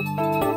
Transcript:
Música